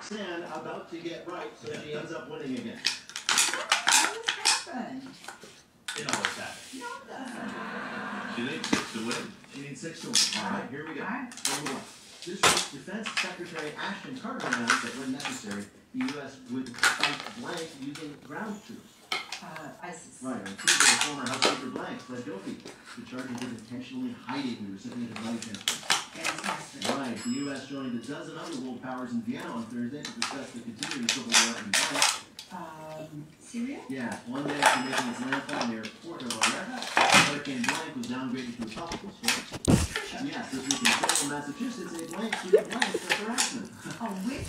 Roxanne about to get right, so she ends up winning again. What happened? It always happens. No, it doesn't. She needs six to win. She needs six to win. All right, here we go. Alright. Number one. This week, Defense Secretary Ashton Carter announced that when necessary, the U.S. would fight blank using ground troops. Uh, ISIS. Right, on Tuesday, former House Speaker Blank pled guilty to charges of intentionally hiding the recipient of money transfer. Fantastic. Right, the U.S. joined a dozen other world powers in Vienna on Thursday to discuss the continuing civil war in. Um, Syria? Yeah, one day after making its landfall near Puerto Vallarta, Hurricane Blank was downgraded to a tropical storm. Yes, this week in Salem, Massachusetts, a blank sued blank for harassment. Oh, which?